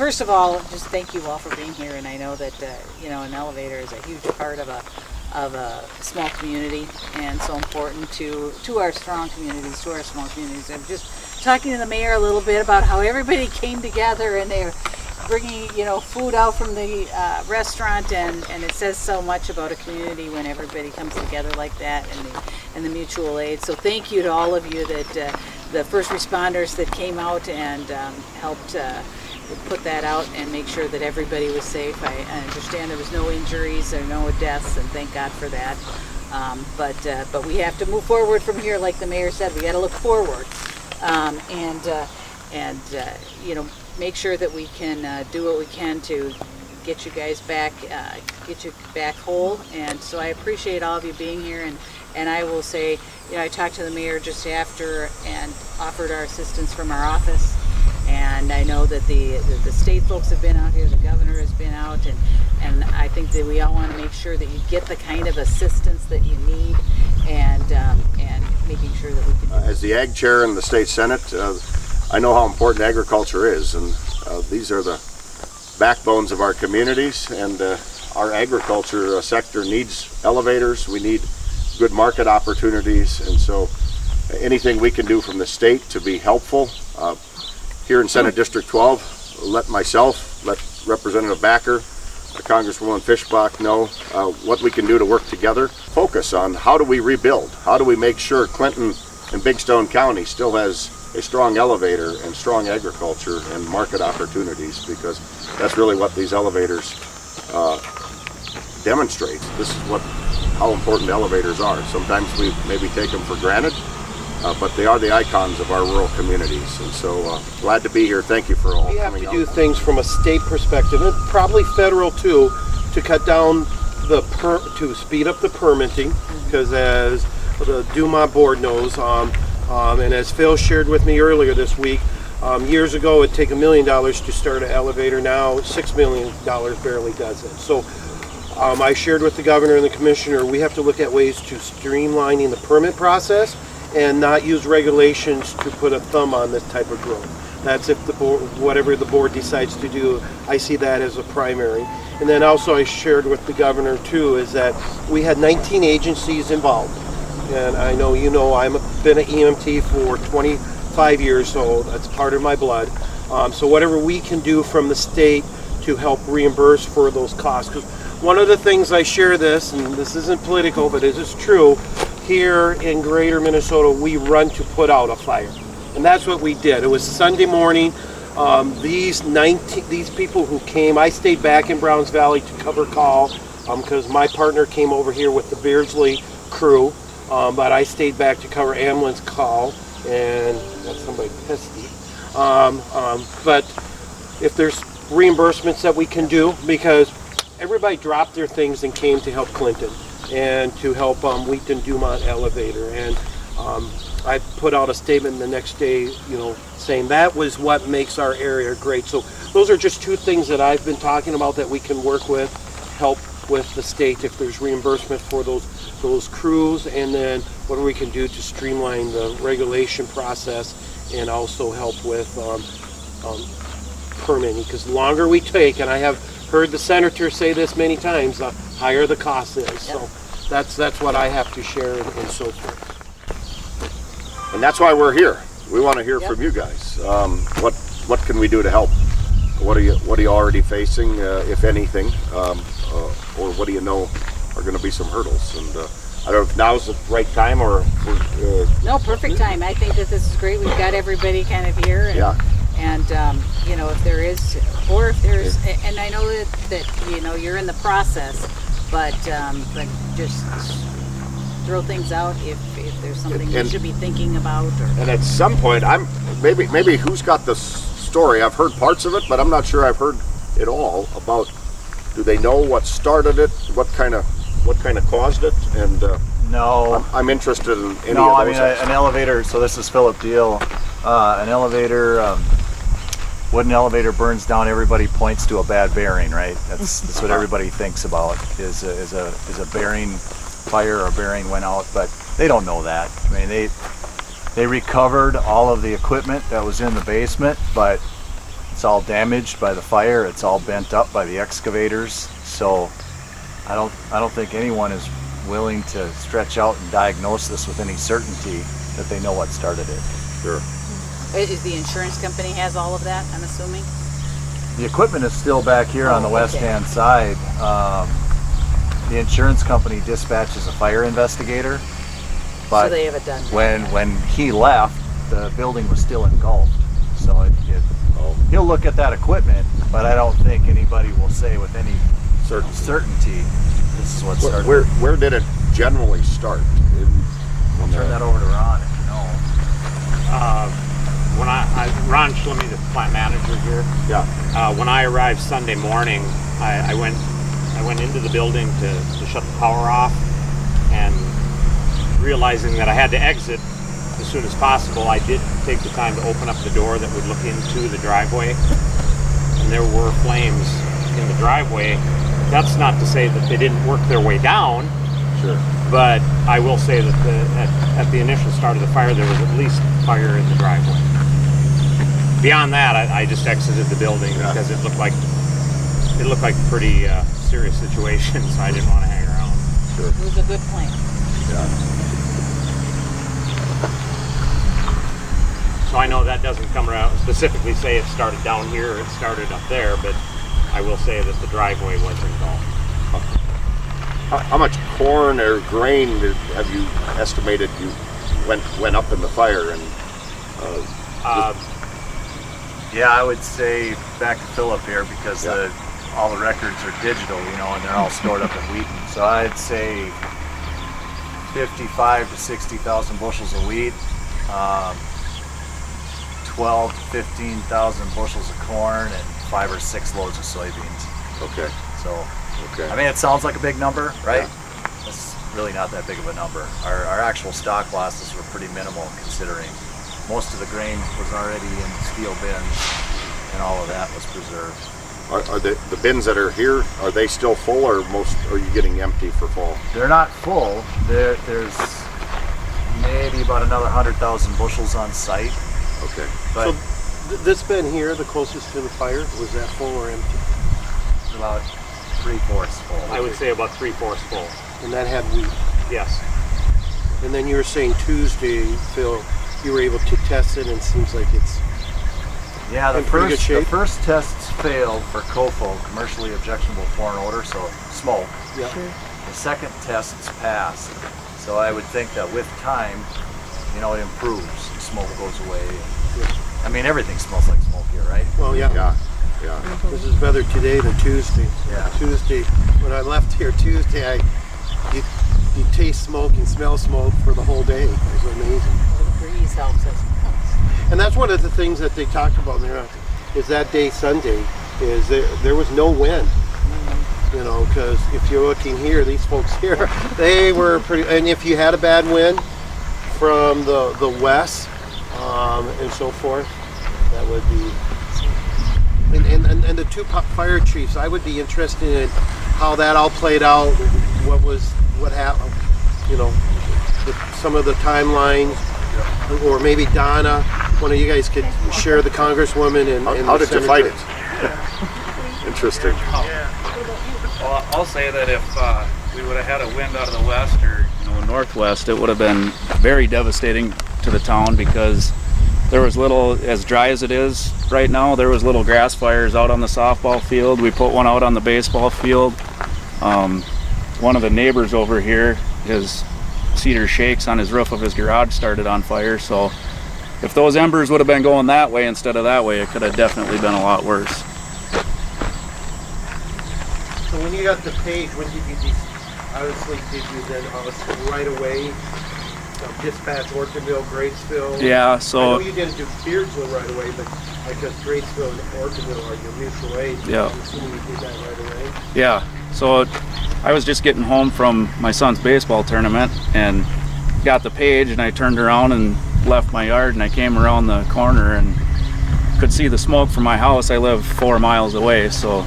first of all, just thank you all for being here, and I know that, uh, you know, an elevator is a huge part of a, of a small community, and so important to, to our strong communities, to our small communities. I'm just talking to the mayor a little bit about how everybody came together and they're bringing, you know, food out from the uh, restaurant, and, and it says so much about a community when everybody comes together like that, and the, and the mutual aid. So thank you to all of you that, uh, the first responders that came out and um, helped uh, put that out and make sure that everybody was safe. I, I understand there was no injuries or no deaths, and thank God for that. Um, but uh, but we have to move forward from here, like the mayor said. We got to look forward, um, and uh, and uh, you know make sure that we can uh, do what we can to get you guys back, uh, get you back whole. And so I appreciate all of you being here, and and I will say, you know, I talked to the mayor just after and offered our assistance from our office and I know that the, the, the state folks have been out here, the governor has been out, and, and I think that we all want to make sure that you get the kind of assistance that you need and, um, and making sure that we can. Uh, as the Ag Chair in the State Senate, uh, I know how important agriculture is, and uh, these are the backbones of our communities, and uh, our agriculture uh, sector needs elevators. We need good market opportunities, and so anything we can do from the state to be helpful uh, here in Senate District 12, let myself, let Representative Backer, Congresswoman Fischbach know uh, what we can do to work together. Focus on how do we rebuild? How do we make sure Clinton and Big Stone County still has a strong elevator and strong agriculture and market opportunities because that's really what these elevators uh, demonstrate. This is what how important elevators are. Sometimes we maybe take them for granted, uh, but they are the icons of our rural communities. And so uh, glad to be here. Thank you for all We have coming to out. do things from a state perspective, and probably federal too, to cut down the per, to speed up the permitting, because as the Dumont board knows, um, um, and as Phil shared with me earlier this week, um, years ago it'd take a million dollars to start an elevator. Now six million dollars barely does it. So um, I shared with the governor and the commissioner, we have to look at ways to streamlining the permit process and not use regulations to put a thumb on this type of growth. That's if the board, whatever the board decides to do, I see that as a primary. And then also I shared with the governor too, is that we had 19 agencies involved. And I know you know I've been an EMT for 25 years, so that's part of my blood. Um, so whatever we can do from the state to help reimburse for those costs. Because one of the things I share this, and this isn't political, but it is true, here in greater Minnesota, we run to put out a fire. And that's what we did. It was Sunday morning. Um, these 19, these people who came, I stayed back in Browns Valley to cover call because my partner came over here with the Beardsley crew. Um, but I stayed back to cover ambulance call, and that's somebody pesky. Um, um, but if there's reimbursements that we can do, because everybody dropped their things and came to help Clinton and to help um, Wheaton Dumont Elevator. And um, I put out a statement the next day, you know, saying that was what makes our area great. So those are just two things that I've been talking about that we can work with, help with the state if there's reimbursement for those those crews, and then what we can do to streamline the regulation process and also help with um, um, permitting. Because the longer we take, and I have heard the senator say this many times, the higher the cost is. So that's that's what I have to share and, and so forth. And that's why we're here. We want to hear Yep. from you guys. Um, what what can we do to help? What are you what are you already facing, uh, if anything, um, uh, or what do you know are going to be some hurdles? And uh, I don't know if now's the right time or we're, uh, No, perfect time. I think that this is great. We've got everybody kind of here. And, Yeah. And, um, you know, if there is, or if there's, and I know that, that, you know, you're in the process, but, um, but just throw things out if, if there's something you should be thinking about or. and at some point I'm maybe maybe who's got the story? I've heard parts of it, but I'm not sure I've heard it all about. Do they know what started it? What kind of what kind of caused it? And uh, No, I'm, I'm interested in any no. of I mean, a, an elevator. So this is Philip Deal. Uh, an elevator. Um, when an elevator burns down, everybody points to a bad bearing, right? That's that's what everybody thinks about is a, is a is a bearing fire or bearing went out, but they don't know that. I mean, they they recovered all of the equipment that was in the basement, but It's all damaged by the fire. It's all bent up by the excavators. So I don't I don't think anyone is willing to stretch out and diagnose this with any certainty that they know what started it. Sure. Is the insurance company has all of that, I'm assuming? The equipment is still back here on the Oh, west okay. hand side. Um, the insurance company dispatches a fire investigator, but So they have it done. when when he left, the building was still engulfed. So it, it, Oh, he'll look at that equipment, but I don't think anybody will say with any certain. certainty this is what Where, started. where, where did it generally start? In, when Turn that over to Ron if you know. Uh, when I, I Ron Schlemme, the plant manager here. Yeah. Uh, when I arrived Sunday morning, I, I went I went into the building to, to shut the power off, and realizing that I had to exit as soon as possible, I did take the time to open up the door that would look into the driveway, and there were flames in the driveway. That's not to say that they didn't work their way down, Sure. but I will say that the, at, at the initial start of the fire, there was at least fire in the driveway. Beyond that, I, I just exited the building Yeah. because it looked like it looked like a pretty uh, serious situation, so I didn't want to hang around. It was a good plan. So I know that doesn't come around specifically say it started down here or it started up there, but I will say that the driveway was involved. How, how much corn or grain did- have you estimated you went went up in the fire? And Uh, Yeah, I would say back to Philip here because Yeah. the, all the records are digital, you know, and they're all stored up in Wheaton. So I'd say 55 to 60,000 bushels of wheat, um, 12 to 15,000 bushels of corn, and five or six loads of soybeans. okay, So, okay. I mean, it sounds like a big number, right? It's really not that big of a number. Our, our actual stock losses were pretty minimal considering most of the grain was already in steel bins and all of that was preserved. Are, are the, the bins that are here, are they still full or most, are you getting empty for fall? They're not full. There, there's maybe about another 100,000 bushels on site, Okay. but So th- this bin here, the closest to the fire, was that full or empty? about three-fourths full. I would say about three fourths full. And that had wheat. Yes. And then you were saying Tuesday, Phil, you were able to test it and it seems like it's Yeah, the in pretty good first, the shape? first tests failed for COFO, commercially objectionable foreign odor, so smoke. yeah. The second tests passed. So I would think that with time, you know, it improves. The smoke goes away. I mean, everything smells like smoke here, right? Well, yeah. Yeah, yeah. Mm-hmm. This is better today than Tuesday. Yeah. Tuesday, when I left here Tuesday, I you, you taste smoke and smell smoke for the whole day. It was amazing. The breeze helps us. And that's one of the things that they talked about in there is that day Sunday is there, there was no wind. You know, because if you're looking here, these folks here, they were pretty. And if you had a bad wind from the the west um, and so forth, that would be. And, and, and, and the two fire chiefs, I would be interested in how that all played out. What was what happened? You know, the, some of the timelines or maybe Donna, one of you guys could share the congresswoman and, How, and how the did you fight it? Interesting. Well, I'll say that if uh, we would have had a wind out of the west or you know northwest, it would have been very devastating to the town because there was little, as dry as it is right now, there was little grass fires out on the softball field. We put one out on the baseball field. Um, one of the neighbors over here, his cedar shakes on his roof of his garage started on fire. So if those embers would have been going that way instead of that way, it could have definitely been a lot worse. So when you got the page, when did you, de- obviously, did you then obviously right away uh, dispatch Ortonville, Graceville? Yeah, I know so you didn't do Beardsley right away, but I guess Graceville and Ortonville are your mutual aid. Yeah. I'm you did that right away. Yeah. So I was just getting home from my son's baseball tournament and got the page and I turned around and left my yard and I came around the corner and could see the smoke from my house. I live four miles away, so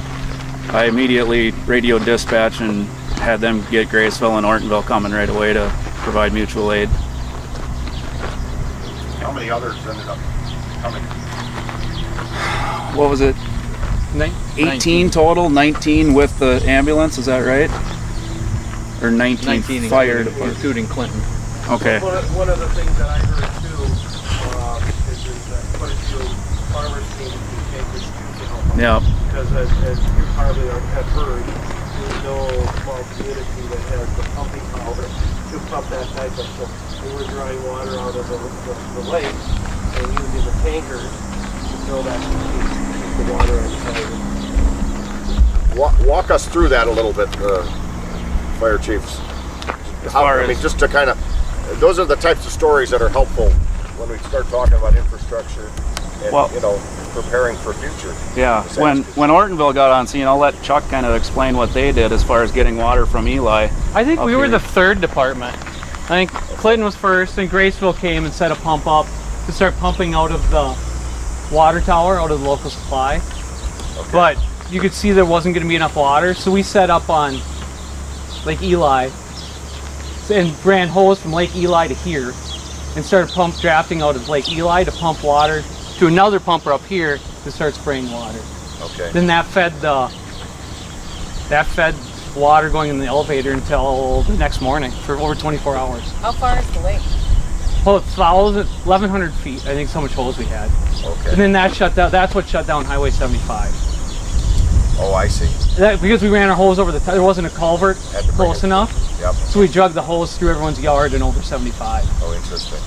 I immediately radioed dispatch and had them get Graceville and Ortonville coming right away to provide mutual aid. How many others ended up coming? what was it? Nin- 18 total, 19 with the ambulance. Is that right? Or 19, 19 fire including, department. including Clinton. Okay. One of, one of the things that I heard too, uh, is, is that quite a few farmers came to the tankers to help out. Yeah. Because as, as you probably have heard, there's no small community that has the pumping power to pump that type of stuff. We were drawing water out of the, the, the lake and using the tankers to fill that to keep, keep the water on site. Walk, walk us through that a little bit, uh, fire chiefs. As How- far I mean, just to kind of, those are the types of stories that are helpful when we start talking about infrastructure and, Well- you know, preparing for future. yeah, when when Ortonville got on scene, I'll let Chuck kind of explain what they did as far as getting water from Eli. I think Up we were here. the third department. I think Clinton was first, and Graceville came and set a pump up to start pumping out of the water tower, out of the local supply. But you could see there wasn't going to be enough water, so we set up on Lake Eli and ran hose from Lake Eli to here and started pump drafting out of Lake Eli to pump water to another pumper up here to start spraying water. Okay. Then that fed the that fed water going in the elevator until the next morning for over 24 hours. How far is the lake? Well, it's 1,100 feet. I think so much holes we had, Okay. and then that shut down. That's what shut down Highway 75. Oh, I see. That, because we ran our holes over the. There wasn't a culvert Had to bring close it- enough, Yep. so we drug the holes through everyone's yard and over 75 Oh, interesting.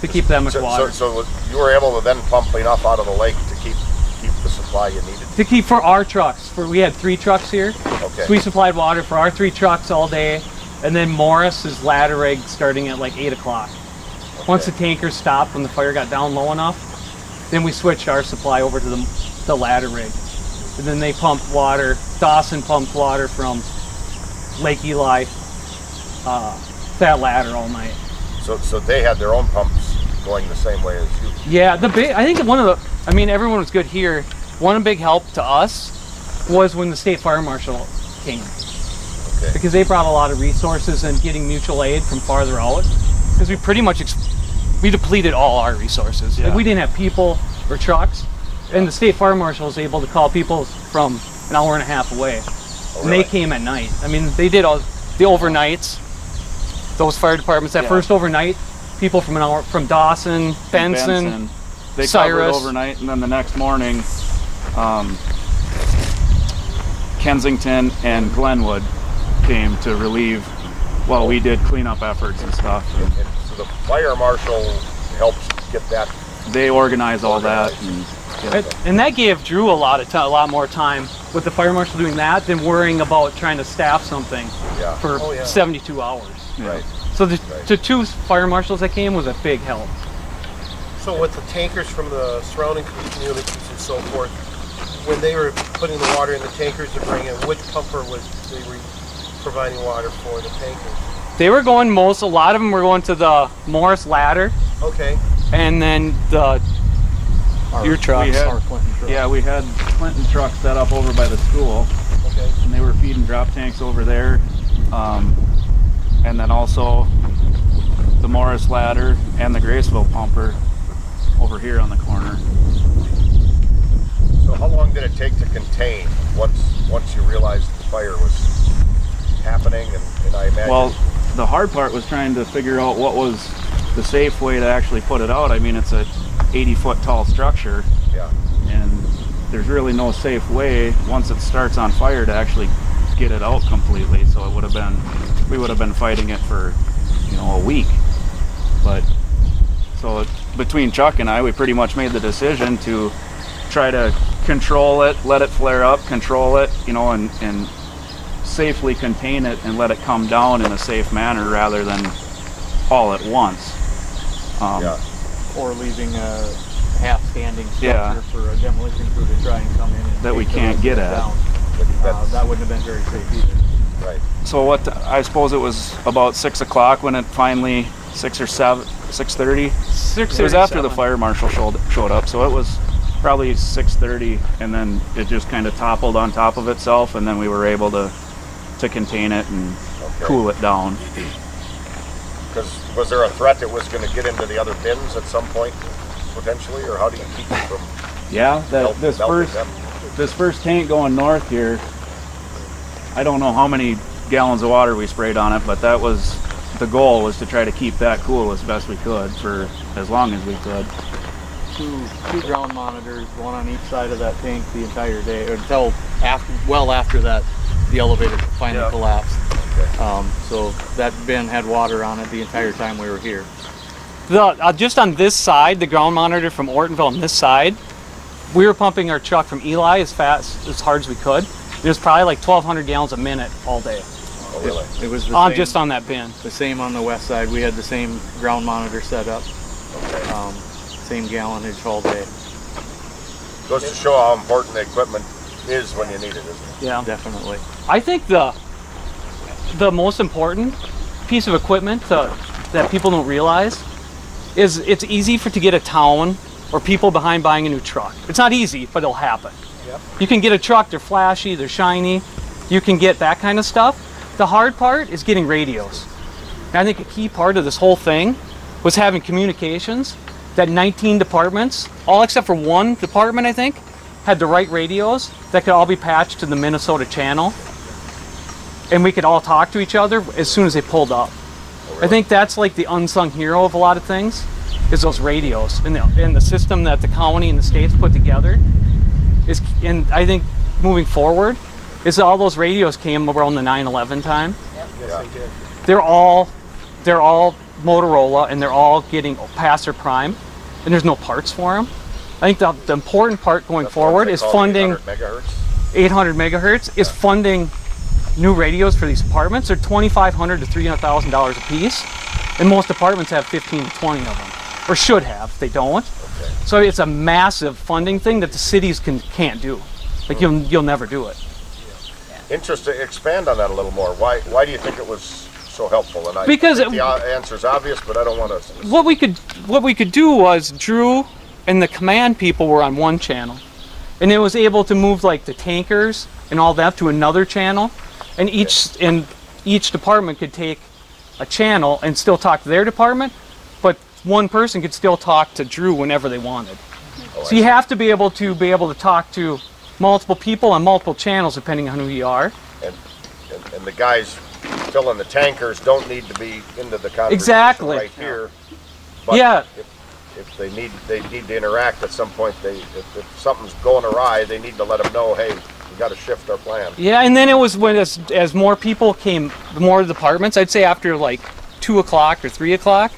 to keep that much So, so, water. so you were able to then pump enough out of the lake to keep keep the supply you needed. to keep for our trucks. For we had three trucks here, Okay. so we supplied water for our three trucks all day, and then Morris is ladder rig starting at like eight o'clock. Once the tankers stopped, when the fire got down low enough, then we switched our supply over to the, the ladder rig, and then they pumped water. Dawson pumped water from Lake Eli, uh, that ladder all night. So, so they had their own pumps going the same way as you. Yeah, the big. I think one of the. I mean, everyone was good here. One big help to us was when the state fire marshal came, Okay. because they brought a lot of resources and getting mutual aid from farther out. Because we pretty much ex- we depleted all our resources. Like we didn't have people or trucks, and the state fire marshal was able to call people from an hour and a half away, Oh, and really? they came at night. I mean, they did all the overnights. Those fire departments. That Yeah. first overnight, people from an hour from Dawson, Benson. They Cyrus. covered overnight, and then the next morning, um, Kensington and Glenwood came to relieve while we did cleanup efforts and stuff. And the fire marshal helps get that. they organize all that. And, yeah. And- And that gave Drew a lot of ti- a lot more time with the fire marshal doing that than worrying about trying to staff something Yeah. for Oh, yeah. 72 hours. Right. So the, Right. the two fire marshals that came was a big help. So with the tankers from the surrounding communities and so forth, when they were putting the water in the tankers to bring in, which pumper was they were providing water for the tankers? They were going most, a lot of them were going to the Morris ladder Okay. and then the your trucks. we had- Our Clinton trucks. yeah, we had Clinton trucks set up over by the school, Okay. and they were feeding drop tanks over there. Um, and then also the Morris ladder and the Graceville pumper over here on the corner. So how long did it take to contain once once you realized the fire was happening? And, and I imagine. Well, the hard part was trying to figure out what was the safe way to actually put it out. I mean, it's a 80 foot tall structure, yeah. and there's really no safe way once it starts on fire to actually get it out completely. So it would have been, we would have been fighting it for, you know, a week. But so between Chuck and I, we pretty much made the decision to try to control it, let it flare up, control it, you know, and, and safely contain it and let it come down in a safe manner rather than all at once. Um, Yeah. Or leaving a half-standing structure Yeah. for a demolition crew to try and come in and That we can't get at. Uh, that wouldn't have been very safe either. right. So what? I suppose it was about six o'clock when it finally six or seven, six thirty. Six It was after the fire marshal showed showed up, so it was probably six thirty, and then it just kind of toppled on top of itself, and then we were able to to contain it and Okay. cool it down. Because was there a threat it was going to get into the other bins at some point, potentially, or how do you keep it from? Yeah, that Help- this first them. this first tank going north here. I don't know how many gallons of water we sprayed on it, but that was the goal was to try to keep that cool as best we could for as long as we could. two two ground monitors, one on each side of that tank the entire day until after well after that the elevator finally Yeah. collapsed. Um, so that bin had water on it the entire time we were here. The, uh, just on this side, the ground monitor from Ortonville on this side, we were pumping our truck from Eli as fast as hard as we could. It was probably like 1,200 gallons a minute all day, Oh, really? It was the Uh, same, just just on that bin. The same on the west side. We had the same ground monitor set up. Um, same gallonage all day. Goes to show how important the equipment is when you need it, isn't it? Yeah. Definitely. I think the the most important piece of equipment to, that people don't realize is it's easy for to get a town or people behind buying a new truck. It's not easy, but it'll happen. Yep. You can get a truck, they're flashy, they're shiny. You can get that kind of stuff. The hard part is getting radios. And I think a key part of this whole thing was having communications that 19 departments, all except for one department, I think, had the right radios that could all be patched to the Minnesota channel and we could all talk to each other as soon as they pulled up. I think that's like the unsung hero of a lot of things, is those radios and the, and the system that the county and the states put together. Is and I think moving forward, is all those radios came around the 9/11 time. They're all they're all Motorola and they're all getting past their prime, and there's no parts for them. I think the, the important part going That's forward is funding 800 megahertz. 800 megahertz is funding new radios for these apartments. They're 2,500 to 300,000 dollars a piece, and most apartments have 15 to 20 of them, or should have. If They don't. Okay. So it's a massive funding thing that the cities can can't do. Like you'll you'll never do it. Yeah. Interesting. Expand on that a little more. Why? Why do you think it was so helpful? And I Because the answer is obvious, but I don't want to. What we could what we could do was Drew and the command people were on one channel, and it was able to move like the tankers and all that to another channel, and each and each department could take a channel and still talk to their department, but one person could still talk to Drew whenever they wanted. Oh, so you have to be able to be able to talk to multiple people on multiple channels depending on who you are. And, and, and the guys filling the tankers don't need to be into the conversation Exactly. right here. But Yeah. If, if they need they need to interact at some point, they if, if something's going awry, they need to let them know, hey, we got to shift our plan. Yeah, and then it was when as, as more people came, more departments. I'd say after like two o'clock or three o'clock,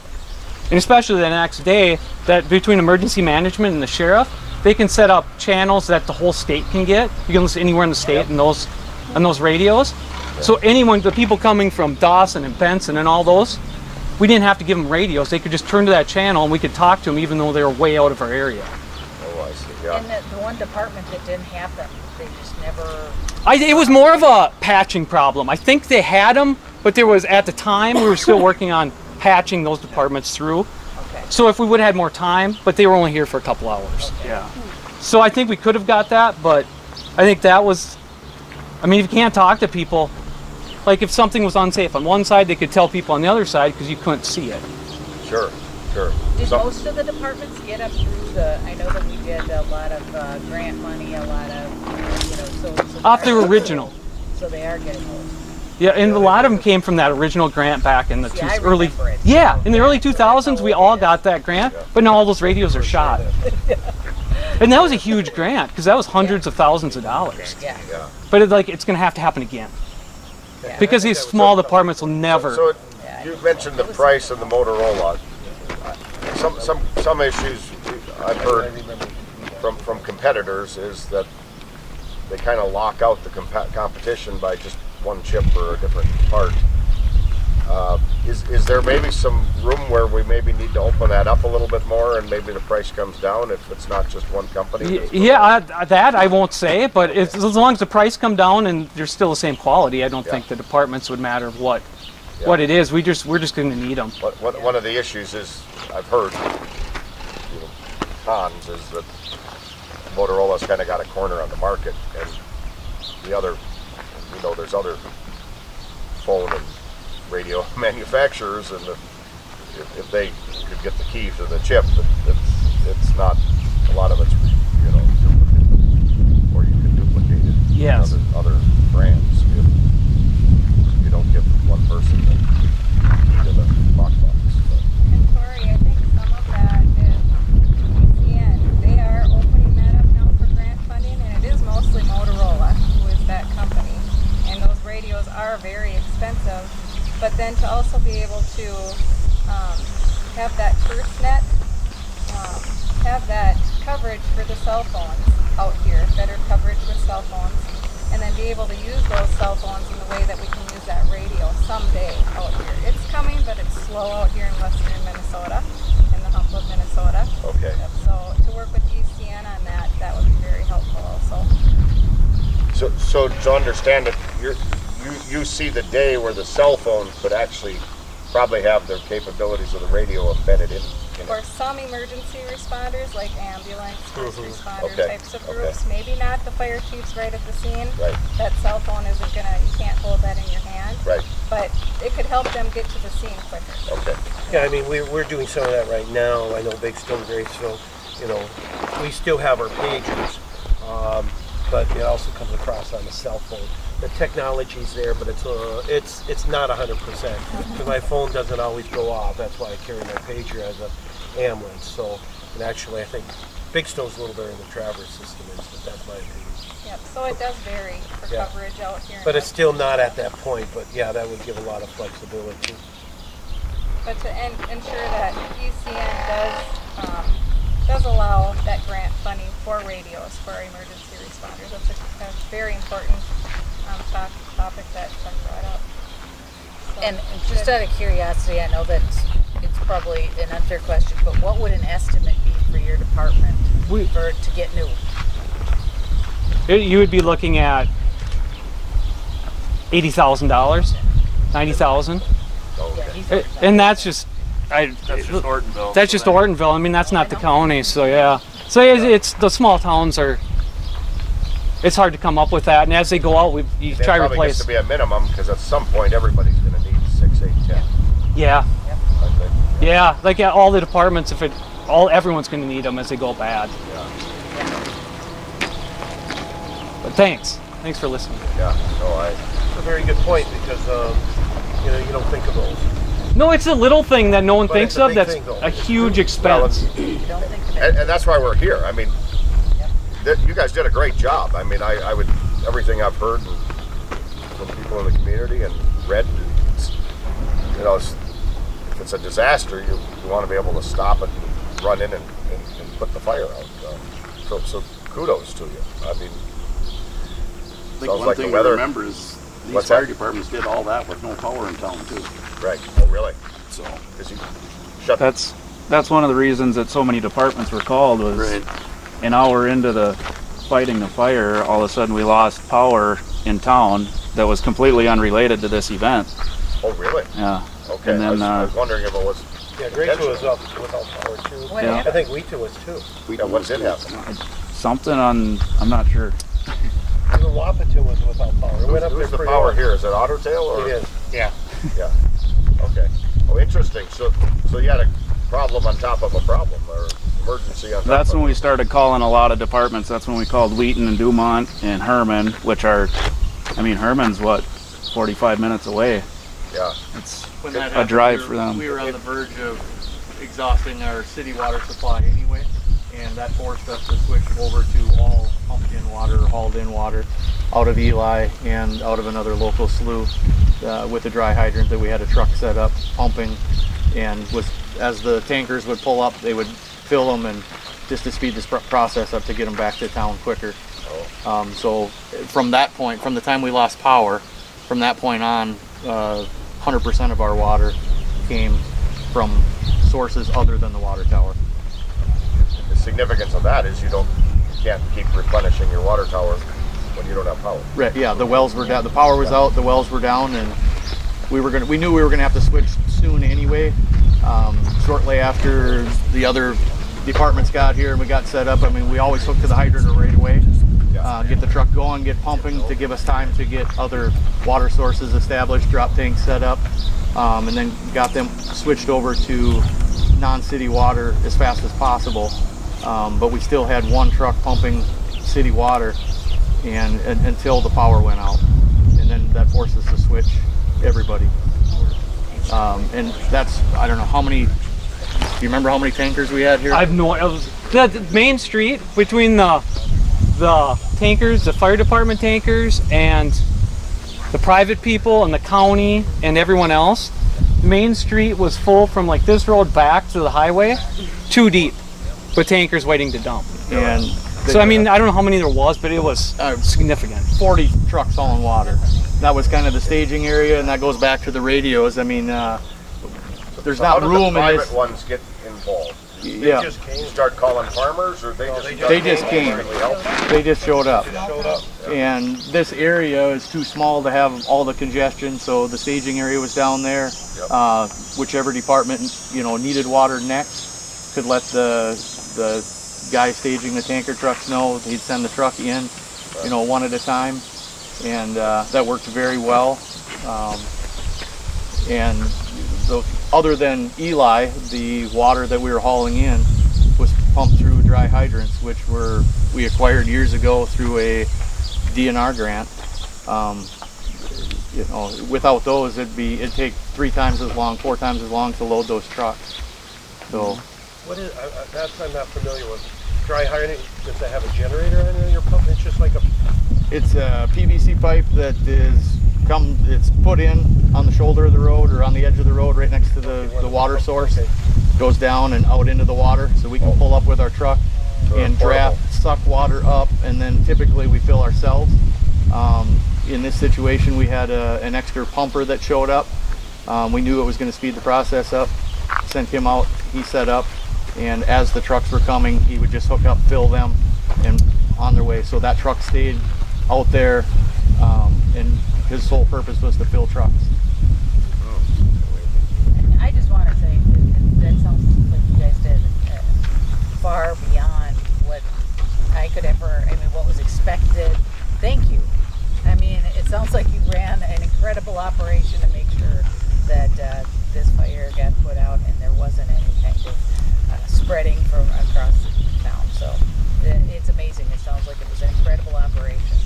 and especially the next day, that between emergency management and the sheriff, they can set up channels that the whole state can get. You can listen anywhere in the state and those on those radios. So anyone, the people coming from Dawson and Benson and all those, we didn't have to give them radios. They could just turn to that channel and we could talk to them even though they were way out of our area. Oh, I see. Yeah. And the, the one department that didn't have them, they just never. I, it was more of a patching problem. I think they had them, but there was at the time we were still working on patching those departments through. Okay. So if we would have had more time, but they were only here for a couple hours. Yeah. So I think we could have got that, but I think that was. I mean, if you can't talk to people, like if something was unsafe on one side, they could tell people on the other side because you couldn't see it. Sure. Sure. Did So- most of the departments get up through the? I know that we did a lot of uh, grant money, a lot of, you know, so. so Off their original. So they are getting those. Yeah, and a lot of them came from that original grant back in the See, two, I early. remember it. Yeah, in the early So that's how 2000s, we all got that grant, but now all those radios are shot. And that was a huge grant because that was hundreds of thousands of dollars. Yeah. Yeah. But it, like, it's going to have to happen again yeah. because these small departments will never. So it, Yeah, you mentioned the price and the Motorola. Some some some issues I've heard from from competitors is that they kind of lock out the compa- competition by just one chip or a different part. Uh, is, is there maybe some room where we maybe need to open that up a little bit more and maybe the price comes down if it's not just one company? Y- Yeah, I, that I won't say, but it's, as long as the price come down and they're still the same quality, I don't Yeah. think the departments would matter what Yeah. what it is. We just we're just going to need them. What, what, one of the issues is, I've heard, you know, cons is that Motorola's kind of got a corner on the market, and the other, you know, there's other phone and radio manufacturers, and if, if, if they could get the key to the chip, that, it's not, a lot of it's, you know, or you can duplicate it. Yes. Other, other brands. Be able to um, have that FirstNet, um, have that coverage for the cell phones out here, better coverage with cell phones, and then be able to use those cell phones in the way that we can use that radio someday out here. It's coming, but it's slow out here in western Minnesota, in the hump of Minnesota. Okay. So to work with ECN on that, that would be very helpful also. So, so to understand it, you're, you, you see the day where the cell phone could actually probably have their capabilities of the radio embedded in, in For it. some emergency responders, like ambulance, 1st responder Okay, types of okay. groups, maybe not the fire chiefs right at the scene. Right. That cell phone isn't gonna, you can't hold that in your hand. Right, But it could help them get to the scene quicker. okay. Yeah, I mean, we're, we're doing some of that right now. I know Big Stone, Graceville, you know, we still have our pagers, um, but it also comes across on the cell phone. The technology's there, but it's uh, it's it's not 100% because my phone doesn't always go off. That's why I carry my pager as a ambulance. So, and actually, I think Big Stone's a little better than the Traverse system is, but that's my opinion. Yep, so it does vary for Yeah. coverage out here. But it's still not at that point. But yeah, that would give a lot of flexibility. But to en- ensure that ECN does, um, does allow that grant funding for radios for emergency responders. That's a, a very important, um, top, topic that Chuck brought up. So, And just out of curiosity, I know that it's probably an unfair question, but what would an estimate be for your department We- for to get new? It- you would be looking at eighty thousand dollars, ninety thousand, Yeah, he's and that's just I. That's just Ortonville. That's just Ortonville. I mean, that's not the county, so yeah. So it's, it's the small towns are. It's hard to come up with that, and as they go out, we you That try to probably replace. gets to be a minimum because at some point everybody's going to need six, eight, ten. yeah, I think. yeah. Like yeah, all the departments, if it all everyone's going to need them as they go bad. Yeah. But thanks, thanks for listening. Yeah, no, I, It's a very good point because um, you know you don't think of those. No, it's a little thing that no one But thinks of. That's thing, a huge expense. it's, don't think of it. and, and that's why we're here. I mean, that, you guys did a great job. I mean, I, I would everything I've heard and from people in the community and read. You know, it's, if it's a disaster, you, you want to be able to stop it and run in and, and, and put the fire out. Uh, so, so kudos to you. I mean, I think one like thing weather- to remember is these What's fire that? departments did all that with no power in town too. right? Oh, really? So you shut That's that's one of the reasons that so many departments were called was right. An hour into the fighting the fire, all of a sudden we lost power in town that was completely unrelated to this event. Oh, really? Yeah. Okay. And I, was, then, I uh, was wondering if it was. Yeah, Graceville was up without power too. What Yeah. I happened? think Wheaton was too. We Yeah, what did happen? Something on I'm not sure. The Wahpeton was without power. It went up there Who's the power low. here? Is it Otter Tail or? It is. Yeah. Yeah. Okay. Oh, interesting. So, so you had a problem on top of a problem, or emergency on. That's when we started calling a lot of departments. That's when we called Wheaton and Dumont and Herman, which are I mean Herman's what 45 minutes away. Yeah. It's When that happened, drive we were- for them. We were on the verge of exhausting our city water supply anyway, and that forced us to switch over to all pumped in water, hauled in water out of Eli and out of another local slough uh, with a dry hydrant that we had a truck set up pumping, and with as the tankers would pull up, they would fill them and just to speed this pr- process up to get them back to town quicker. Um, so from that point, from the time we lost power, from that point on, uh, 100% of our water came from sources other than the water tower. The significance of that is you don't, you can't keep replenishing your water tower when you don't have power. Right, yeah, the wells were down, the power was out, the wells were down, and we were gonna, we knew we were gonna have to switch soon anyway. Um, shortly after the other departments got here and we got set up, I mean, we always hooked to the hydrant right away. Uh, get the truck going, get pumping to give us time to get other water sources established, drop tanks set up, um, and then got them switched over to non-city water as fast as possible. Um, but we still had one truck pumping city water and, and until the power went out, and then that forced us to switch everybody. Um, and that's I don't know how many. Do you remember how many tankers we had here? I've no. It was the, the main street between the the tankers, the fire department tankers, and the private people and the county and everyone else. The main street was full from like this road back to the highway, too deep, with tankers waiting to dump. and So I mean, I don't know how many there was, but it was Uh, significant. 40 trucks all in water. That was kind of the staging area, and that goes back to the radios. I mean, uh, there's So not did room the in this. ones get involved? Yeah, You start calling farmers, or they just They just came. Really help? they just showed up. And this area is too small to have all the congestion, so the staging area was down there. Uh, whichever department you know needed water next could let the the guy staging the tanker trucks know. He'd send the truck in, you know, one at a time, and uh, that worked very well. Um, and the, other than Eli, the water that we were hauling in was pumped through dry hydrants, which were we acquired years ago through a DNR grant. Um, you know, without those, it'd be it'd take three times as long, four times as long to load those trucks. So What is, that's I'm not familiar with. Dry hydrant, does that have a generator in it, your pump? It's just like a, it's a PVC pipe that is come it's put in on the shoulder of the road or on the edge of the road right next to the, the water source. Goes down and out into the water, so we can pull up with our truck and draft, suck water up, and then typically we fill ourselves. Um, in this situation, we had a, an extra pumper that showed up. Um, we knew it was going to speed the process up. Sent him out. He set up, and as the trucks were coming, he would just hook up, fill them, and on their way. So that truck stayed out there, um, and his sole purpose was to fill trucks. Oh. I just want to say that, that sounds like you guys did uh, far beyond what I could ever. I mean, what was expected. Thank you. I mean, it sounds like you ran an incredible operation to make sure that uh, this fire got put out and there wasn't any kind of uh, spreading from across the town. So it's amazing. It sounds like it was an incredible operation.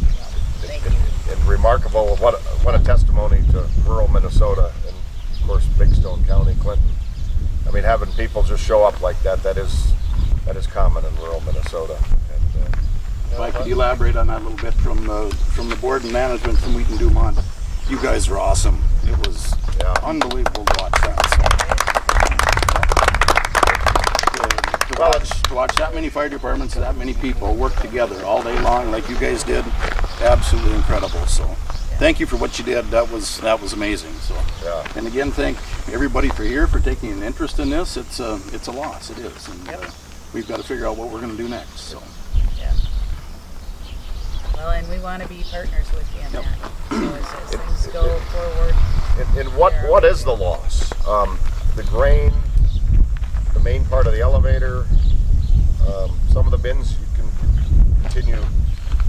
So, thank you. And remarkable, what, a- what a testimony to rural Minnesota, and of course, Big Stone County, Clinton. I mean, having people just show up like that, that is, that is common in rural Minnesota. And, uh, If I could elaborate on that a little bit from, uh, from the board and management from Wheaton Dumont, you guys are awesome. It was Yeah. unbelievable to watch that. So. To, to watch, to watch that many fire departments, and that many people work together all day long like you guys did, absolutely incredible. So thank you for what you did. That was that was amazing. So Yeah. and again, thank everybody for here for taking an interest in this. It's a it's a loss. It is, and uh, we've got to figure out what we're going to do next. So. Yeah. Well, and we want to be partners with you in Yep. that. So as, as things go forward. And, and what, what is the loss? Um, the grain, the main part of the elevator, um, some of the bins you can continue.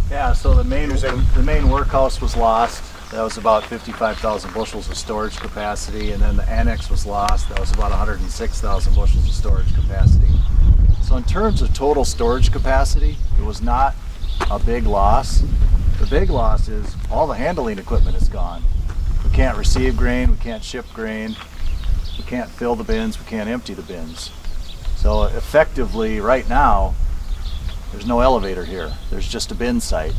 Yeah, so the main the main workhouse was lost. That was about 55,000 bushels of storage capacity, and then the annex was lost. That was about 106,000 bushels of storage capacity. So in terms of total storage capacity, it was not a big loss. The big loss is all the handling equipment is gone. We can't receive grain, we can't ship grain, we can't fill the bins, we can't empty the bins. So effectively, right now, there's no elevator here. There's just a bin site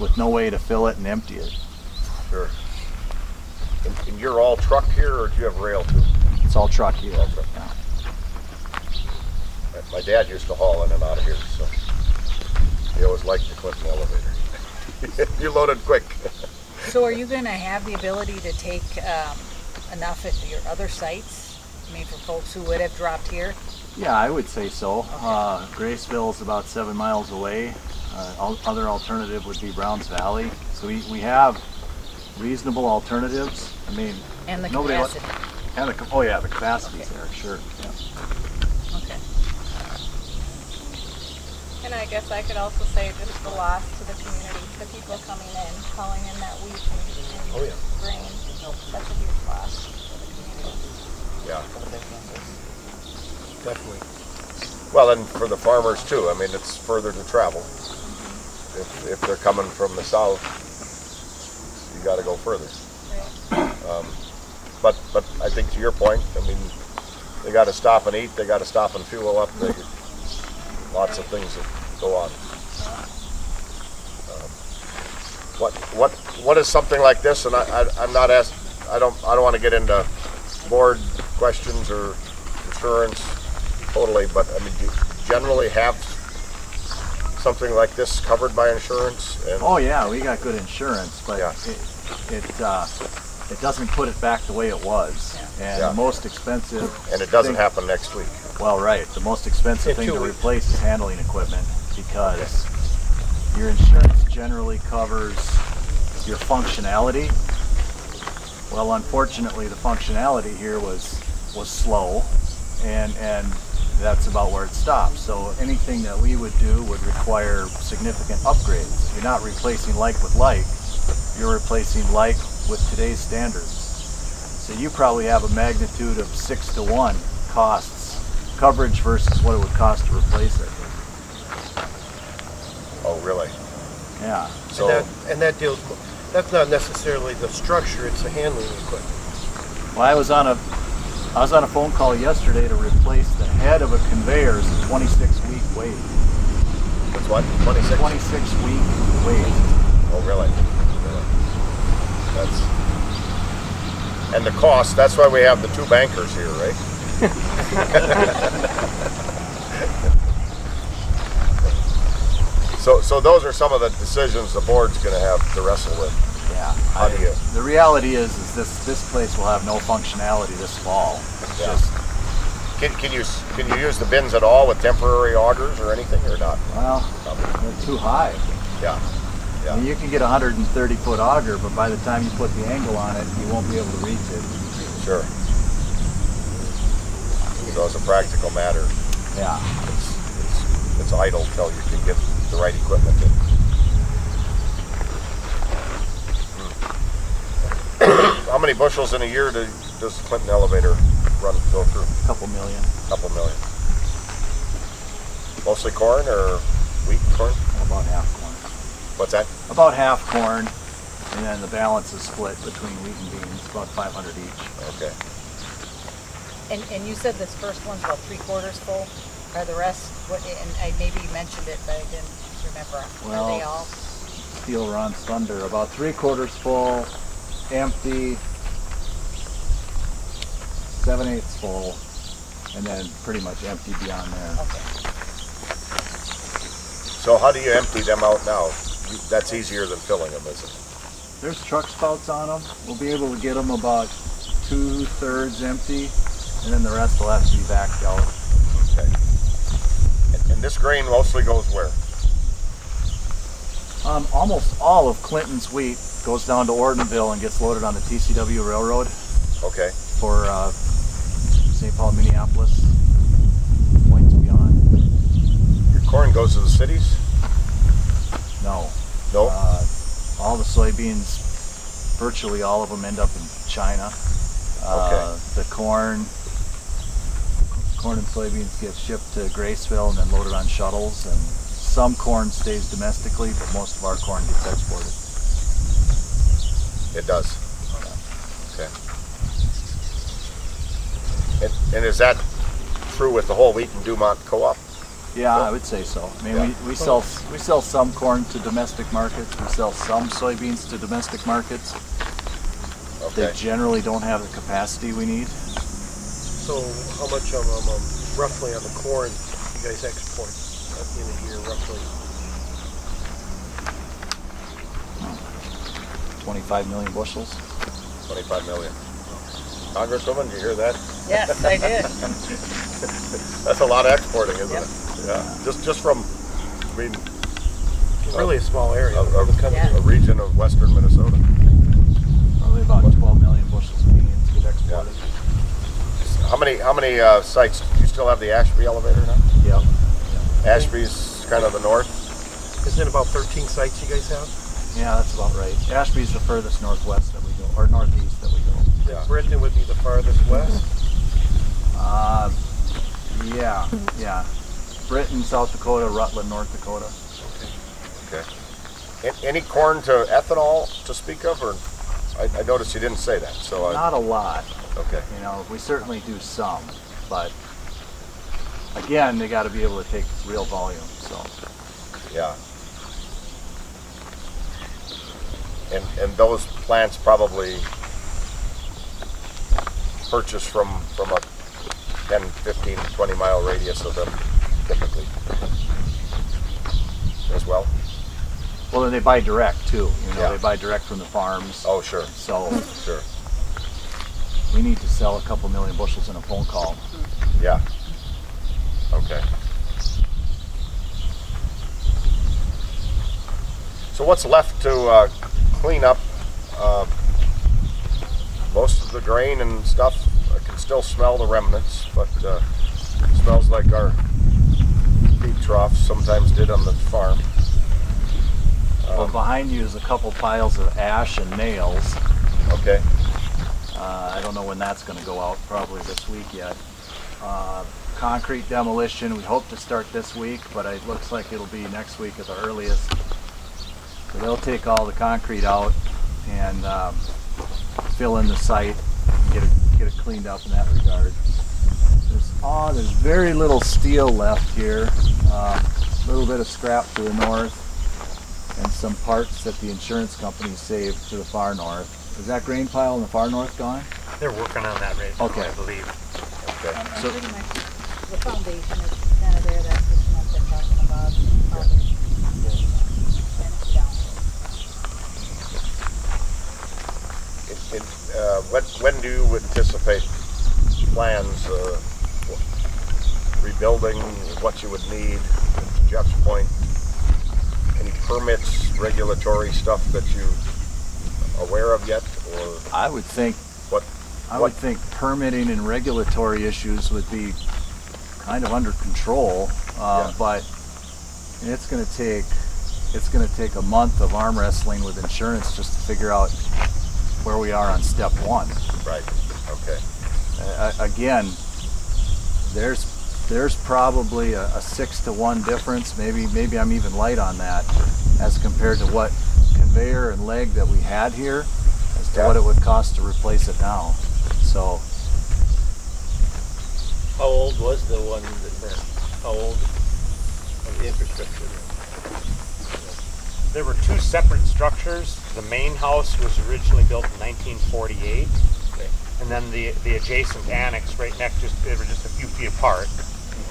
with no way to fill it and empty it. Sure. And, and you're all truck here, or do you have rail too? It's all truck here. Okay. Yeah. My dad used to haul in and out of here, so he always liked the Clinton elevator. you loaded quick. So are you going to have the ability to take um, enough at your other sites? I mean, for folks who would have dropped here? Yeah, I would say so. Uh, Graceville is about seven miles away. Uh, al- other alternative would be Browns Valley. So we, we have reasonable alternatives. I mean, And the nobody wa- capacity? and the, oh yeah, the capacity's Okay. there, sure. Yeah. Okay. And I guess I could also say just the loss to the community, the people coming in, calling in that wheat and, and Oh, yeah. grain. That's a huge loss for the community. Yeah. Definitely. Well, and for the farmers too. I mean, it's further to travel. if, if they're coming from the south, you gotta go further. Um, But, but I think to your point, I mean, they gotta stop and eat, they gotta stop and fuel up, they, lots of things that go on. Um, What, what, what is something like this, and I, I, I'm not asked, I don't, I don't wanna get into board questions or insurance totally, but I mean, do you generally have something like this covered by insurance? And Oh yeah, we got good insurance, but Yeah. it it, uh, it doesn't put it back the way it was. And Yeah. the most expensive. And it doesn't thing- happen next week. Well, right. The most expensive In thing to weeks. replace is handling equipment because your insurance generally covers your functionality. Well, unfortunately, the functionality here was was slow, and and that's about where it stops. So anything that we would do would require significant upgrades. You're not replacing like with like. You're replacing like with today's standards. So you probably have a magnitude of six to one costs coverage versus what it would cost to replace it. Oh, really? Yeah. So, And that, and that deals, that's not necessarily the structure, it's the handling equipment. Well, I was on a I was on a phone call yesterday to replace the head of a conveyor. It's a 26 week wait. it's what, twenty-six? 26 week wait. Oh, really? Really? That's, and the cost, that's why we have the two bankers here, right? So, so those are some of the decisions the board's gonna have to wrestle with. Yeah. How do you- The reality is, is this this place will have no functionality this fall. It's Yeah. just Can, can you, can you use the bins at all with temporary augers or anything, or not? well, they're too high. Yeah, I mean, you can get a 130 foot auger, but by the time you put the angle on it, you won't be able to reach it. sure. So as a practical matter, Yeah. it's, it's, it's idle till you can get the right equipment in. Hmm. How many bushels in a year do, does Clinton elevator run, go through? A couple million. A Couple million. Mostly corn or wheat and corn? About half corn. What's that? About half corn, and then the balance is split between wheat and beans, about 500 each. Okay. And, and you said this first one's about three quarters full? Are the rest, what, and I maybe mentioned it, but I didn't remember. Are they Well, all? Steel runs thunder. About three quarters full, empty, seven eighths full, and then pretty much empty beyond there. Okay. So how do you empty them out now? That's easier than filling them, isn't it? There's truck spouts on them. We'll be able to get them about two thirds empty, and then the rest will have to be backed out. Okay. And, and this grain mostly goes where? Um, almost all of Clinton's wheat goes down to Ortonville and gets loaded on the TCW Railroad Okay. for uh, St. Paul, Minneapolis, points beyond. Your corn goes to the cities? No, No? uh, all the soybeans, virtually all of them end up in China. Uh, The corn, corn and soybeans get shipped to Graceville and then loaded on shuttles. And some corn stays domestically, but most of our corn gets exported. It does. Okay. And, and is that true with the whole Wheaton Dumont co-op? Yeah, I would say so. I mean, Yeah. we, we sell we sell some corn to domestic markets. We sell some soybeans to domestic markets. Okay. They generally don't have the capacity we need. So how much of them, um, roughly on the corn, you guys export in a year roughly? 25 million bushels. 25 million. Congresswoman, did you hear that? Yes, I did. That's a lot of exporting, isn't Yep. it? Yeah. Just just from, I mean, It's really a small area a, of the. Yeah. a, a region of western Minnesota. Probably about 12 million bushels of beans get exported. How many how many uh, sites? Do you still have the Ashby elevator now? Yep. Ashby's kind of the north. Isn't it about 13 sites you guys have? Yeah, that's about right. Ashby's the furthest northwest that we go, or northeast that we go. Yeah. Britton would be the farthest west. Uh, yeah, yeah. Britton, South Dakota, Rutland, North Dakota. Okay. A- Any corn to ethanol to speak of, or, I, I noticed you didn't say that, so I, Not a lot. okay. You know, we certainly do some, but again, they got to be able to take real volume. So Yeah. And, and those plants probably purchase from, from a 10, 15, 20 mile radius of them typically. As well? well, then they buy direct too. You know, Yeah. they buy direct from the farms. Oh, sure, So sure. we need to sell a couple million bushels in a phone call. Yeah. Okay. So what's left to uh, clean up? Uh, most of the grain and stuff, I can still smell the remnants, but uh, smells like our feed troughs sometimes did on the farm. Well, behind you is a couple piles of ash and nails. Okay. Uh, I don't know when that's going to go out. Probably this week yet. Uh, concrete demolition. We hope to start this week, but it looks like it'll be next week at the earliest. So they'll take all the concrete out and um, fill in the site, get it get it cleaned up in that regard. There's oh, there's very little steel left here. A little bit of scrap to the north, and some parts that the insurance company saved to the far north. Is that grain pile in the far north gone? They're working on that right now, Okay. I believe. Okay. And So- pretty much the foundation is kind of there, that's what I've been talking about. foundation. And it's down. In, in, uh, when, when do you anticipate plans, uh, rebuilding, what you would need, to Jeff's point? Any permits, regulatory stuff that you aware of yet, or I would think what? I what- would think permitting and regulatory issues would be kind of under control, uh, Yeah. but it's going to take it's going to take a month of arm wrestling with insurance just to figure out where we are on step one. Right, okay, Uh, again, there's there's probably a, a six to one difference. Maybe maybe I'm even light on that as compared to what conveyor and leg that we had here as to Yeah. what it would cost to replace it now. So How old was the one that burnt? How old of the infrastructure? There were two separate structures. The main house was originally built in 1948, Okay. and then the the adjacent annex right next, just they were just a few feet apart.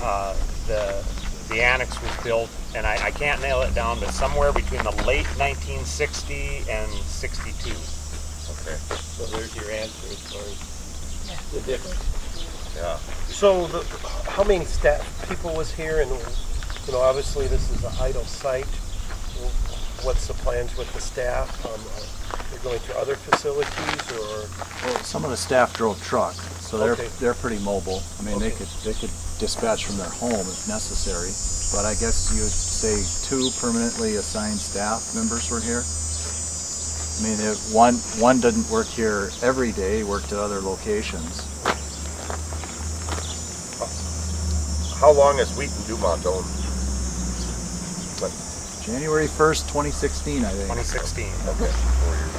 Uh, the the annex was built, and I, I can't nail it down, but somewhere between the late 1960 and 62. okay, So there's your answer as far as the difference. yeah. So, the, how many staff people was here, and you know, obviously this is an idle site. What's the plans with the staff? Um, they're going to other facilities, or well, some of the staff drove truck, so they're Okay. they're pretty mobile. I mean, they could they could dispatch from their home if necessary. But I guess you would say two permanently assigned staff members were here. I mean, it, one one didn't work here every day; worked at other locations. How long has Wheaton Dumont owned? But, January first, 2016, I think. 2016. okay, four years.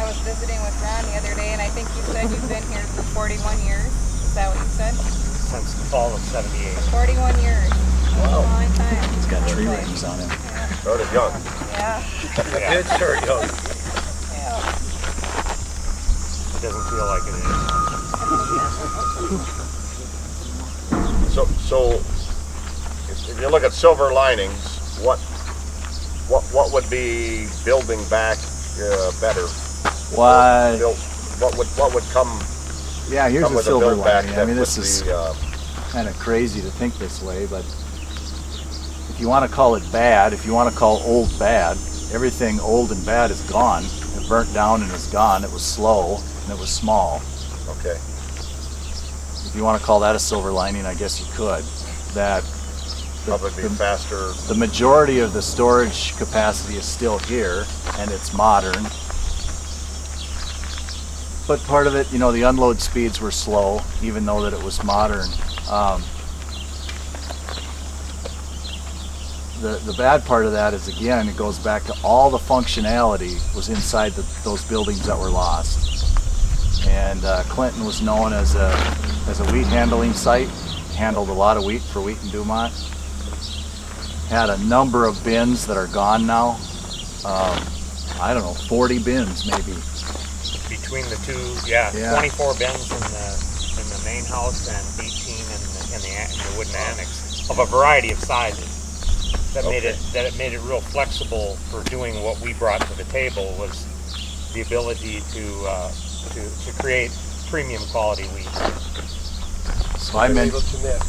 I was visiting with Ron the other day, and I think you said you've been here for 41 years. Is that what you said? Since the fall of 78. 41 years. That's a long time. It's got tree Looks like. rings on it. Started young. Yeah. Yeah, did start young. yeah. it doesn't feel like it is. So, so if, if you look at silver linings, what, what, what would be building back uh, better? Why? Build- What would, what would come, Yeah, here's come a silver lining. I mean, this is uh, kind of crazy to think this way, but if you want to call it bad, if you want to call old bad, everything old and bad is gone. It burnt down and is gone. It was slow and it was small. okay, If you want to call that a silver lining, I guess you could. That the, be faster, the majority of the storage capacity is still here and it's modern. But part of it, you know, the unload speeds were slow, even though that it was modern. Um, the, the bad part of that is again, it goes back to all the functionality was inside the, those buildings that were lost. And uh, Clinton was known as a, as a wheat handling site, handled a lot of wheat for Wheat Wheaton Dumont. Had a number of bins that are gone now. Um, I don't know, 40 bins maybe. Between the two, yeah, Yeah. 24 bins in the in the main house and 18 in the in the, in the wooden annex of a variety of sizes. That made it that it made it real flexible for doing what we brought to the table was the ability to uh, to, to create premium quality wheat, So I meant, Able to mix.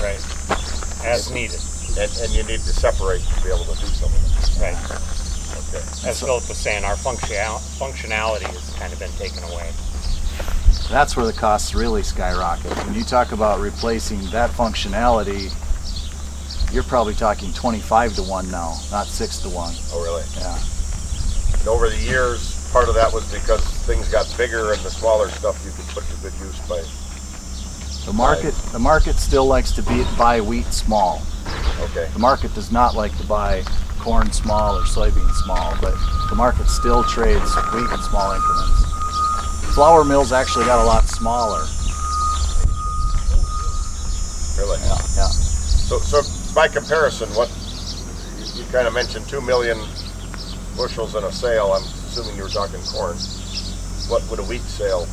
right, as needed, And, and you need to separate to be able to do some of it. right. Okay. As Philip was saying, our functional functionality has kind of been taken away. that's where the costs really skyrocket. When you talk about replacing that functionality, you're probably talking 25 to 1 now, not 6 to 1. Oh, really? Yeah. And over the years, part of that was because things got bigger and the smaller stuff you could put to good use by, The market, the market still likes to be, buy wheat small. okay. The market does not like to buy corn small or soybean small, but the market still trades wheat in small increments. Flour mills actually got a lot smaller. Really? Yeah, yeah. So, so by comparison, what, you, you kind of mentioned two million bushels in a sale, I'm assuming you were talking corn. What would a wheat sale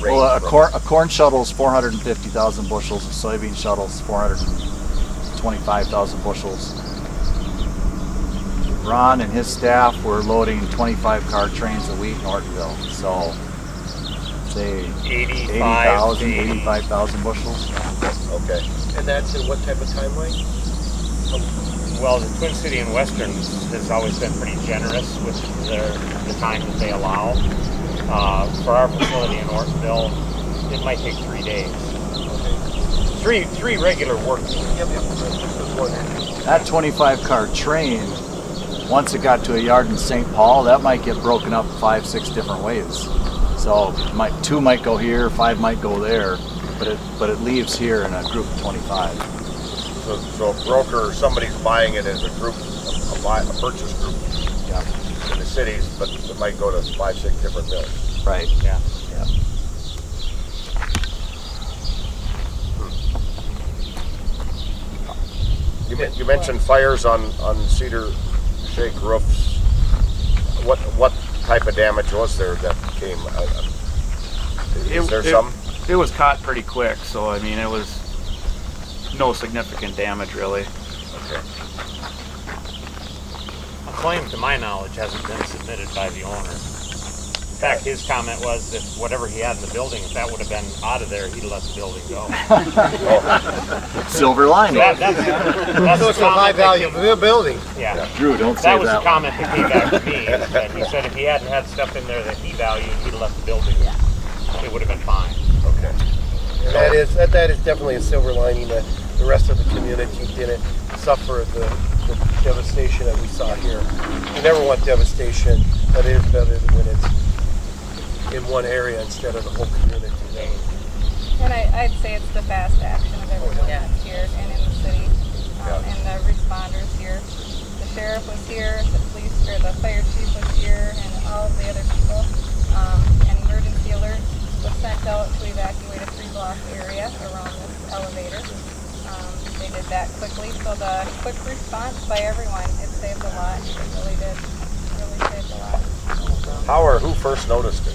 range Well, a from? corn, a corn shuttle is 450,000 bushels, a soybean shuttle is 425,000 bushels. Ron and his staff were loading 25 car trains a week in Ortonville, so say 85 80,000, 85,000 bushels. Okay. And that's in what type of timeline? Well, the Twin City and Western has always been pretty generous with their, the time that they allow. Uh, for our facility in Ortonville, it might take three days. Three three regular work weeks. Yep, yep. Just was wondering. That 25 car train, once it got to a yard in St. Paul, that might get broken up five, six different ways. So might, two might go here, five might go there, but it, but it leaves here in a group of 25. So, so a broker or somebody's buying it as a group, a, a, buy, a purchase group Yeah. In the cities, but it might go to five, six different mills. Right. Yeah. Yeah. You, you mentioned fires on, on cedar shake roofs. What, what type of damage was there that came? uh, uh, Is It- there it- some? It was caught pretty quick, so I mean, it was no significant damage really. Okay. A claim, to my knowledge, hasn't been submitted by the owner. In fact, his comment was that whatever he had in the building, if that would have been out of there, he'd let the building go. Silver lining. That, that's, that's So it's a high comment that value came- building. Yeah. Drew, don't say That was that the comment that came back to me. is that he said if he hadn't had stuff in there that he valued, he'd have left the building. It would have been fine. Okay. And that is, that, that is definitely a silver lining that the rest of the community didn't suffer the, the devastation that we saw here. You never want devastation, but it is better when it's in one area instead of the whole community. And I, I'd say it's the fast action of everyone Yeah. that's here and in the city, um, Yeah. and the responders here. The sheriff was here, the police, or the fire chief was here, and all of the other people. Um, an emergency alert was sent out to evacuate a three block area around this elevator. They did that quickly, so the quick response by everyone, it saved a lot. It really did, really saved a lot. How or who first noticed it?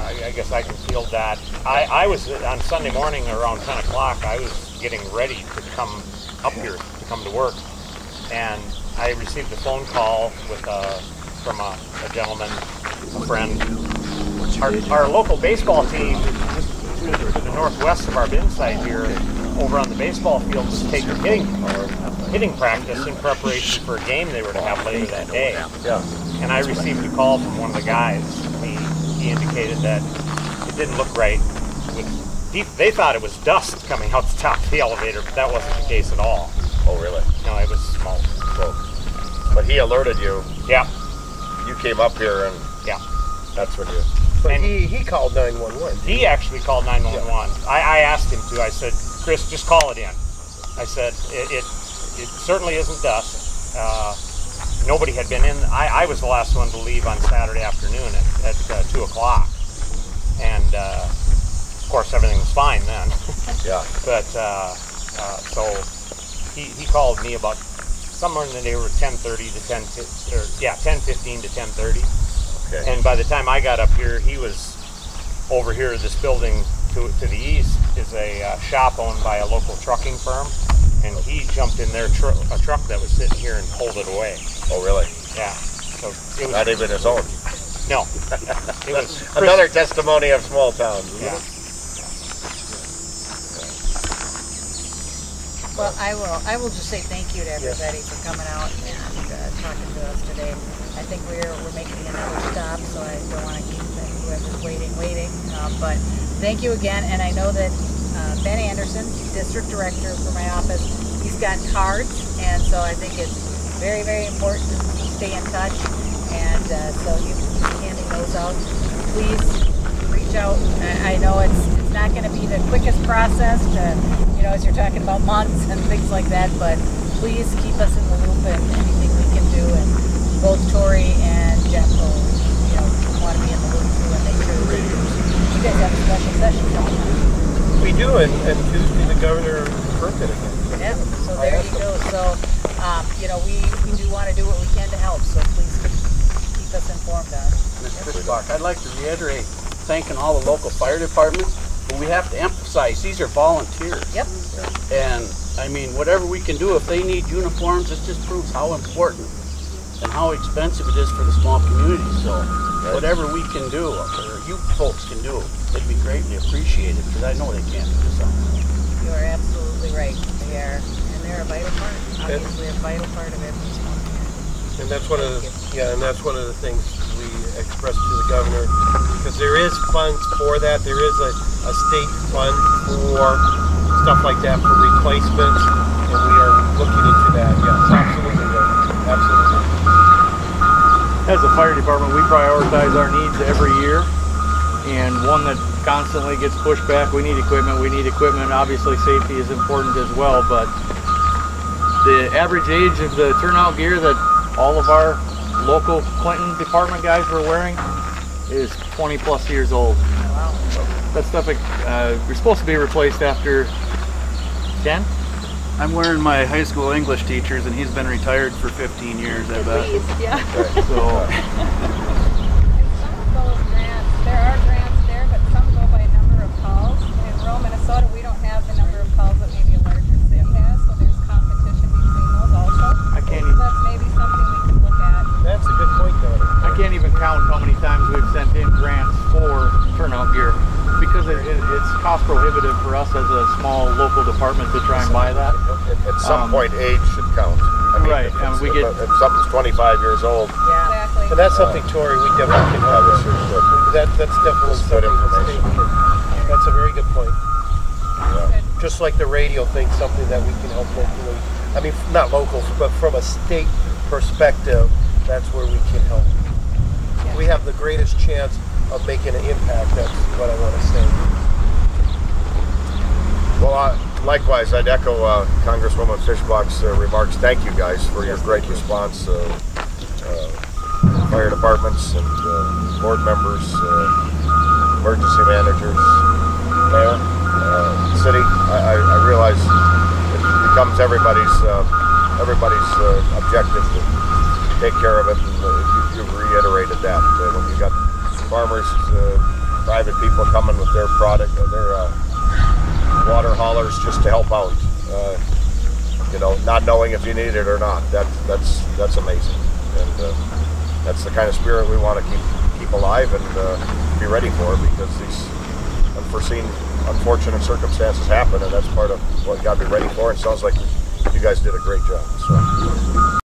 I, I guess I can feel that. I, I was on Sunday morning around 10 o'clock. I was getting ready to come up here to come to work, and I received a phone call with a, from a, a gentleman, a friend. Our, our local baseball team, just to the, to the northwest of our bin site here, over on the baseball field, was taking hitting hitting practice in preparation for a game they were to have later that day. Yeah. And I received a call from one of the guys. He, he indicated that it didn't look right. With, he, they thought it was dust coming out the top of the elevator, but that wasn't the case at all. Oh, really? No, it was smoke. But he alerted you. Yeah, You came up here, and yeah. that's when you. But And- he, he called 911. He actually called 911. I, I asked him to. I said, Chris, just call it in. I said, it, it, it certainly isn't dust. Uh, nobody had been in. I, I was the last one to leave on Saturday afternoon at, at uh, 2 o'clock. And uh, of course, everything was fine then. Yeah. But uh, uh, so he, he called me about somewhere in the neighborhood of 10:30 to 10, or yeah, 10:15 to 10:30. Okay. And by the time I got up here, he was over here. This building to to the east is a uh, shop owned by a local trucking firm, and he jumped in their tr- a truck that was sitting here and pulled it away. Oh, really? Yeah. So it was Not even his own. no. It was Another testimony of small towns. isn't Yeah. it? Well, I will, I will just say thank you to everybody for coming out and uh, talking to us today. I think we're, we're making another stop, so I don't want to keep whoever's waiting, waiting. Um, But thank you again, and I know that uh, Ben Anderson, District Director for my office, he's got cards, and so I think it's very, very important to stay in touch. And uh, so you can keep handing those out. Please reach out. I, I know it's, it's not going to be the quickest process to, you know, as you're talking about months and things like that, but please keep us in the loop and anything we can do. And both Torrey and Jeff will, you know, want to be in the loop too and make sure that you guys have a special session coming up. We do, and, and Tuesday the governor confirmed it again. Yeah, so there you go. So, um, you know, we, we do want to do what we can to help, so please keep, keep us informed on it. Mr. Fishbach, I'd like to reiterate thanking all the local fire departments, but we have to emphasize, these are volunteers. Yep. And, I mean, whatever we can do, if they need uniforms, this just proves how important and how expensive it is for the small community. So, whatever we can do, or you folks can do, it'd be greatly appreciated, because I know they can't do this on their own. You are absolutely right. They are, and they're a vital part, obviously a vital part of every small community. And that's one of the, yeah, and that's one of the things we expressed to the governor, because there is funds for that. There is a, a state fund for stuff like that for replacements, and we are looking into that. Yes, absolutely, right. absolutely. As a fire department, we prioritize our needs every year, and one that constantly gets pushed back. We need equipment. We need equipment. Obviously, safety is important as well, but the average age of the turnout gear that all of our local Clinton department guys were wearing is 20 plus years old. That stuff uh, we're supposed to be replaced after 10. I'm wearing my high school English teachers, and he's been retired for 15 years, I bet. yeah. So, Some of those grants, there are grants there, but some go by number of calls. In rural Minnesota, we don't have the number of calls that maybe a larger city has, so there's competition between those also. I can't So even, that's maybe something we could look at. That's a good point, Donna. I can't even count how many times we've sent in grants for turnout gear because it, it, it's cost prohibitive for us as a small local department to try and buy that. At, at some Um, point, age should count. I mean, Right, if and we get- if, if something's 25 years old, Yeah. Exactly. And that's something, Torrey, we definitely can help that with. was. That, that's definitely That's good something the information. that's a very good point. Yeah. Just like the radio thing, something that we can help locally. I mean, not local, but from a state perspective, that's where we can help. We have the greatest chance of making an impact, that's what I want to say. Well, uh, likewise, I'd echo uh, Congresswoman Fishbach's uh, remarks. Thank you guys for your great response. Uh, uh, fire departments and uh, board members, emergency managers, mayor, city. I, I, realize it becomes everybody's everybody's objective to take care of it, and you, you've reiterated that. When you got farmers, private people coming with their product, their water haulers just to help out. Uh, you know, not knowing if you need it or not. That that's that's amazing, and uh, that's the kind of spirit we want to keep keep alive and uh, be ready for because these unforeseen, unfortunate circumstances happen, and that's part of what you got to be ready for. And it sounds like you guys did a great job. So.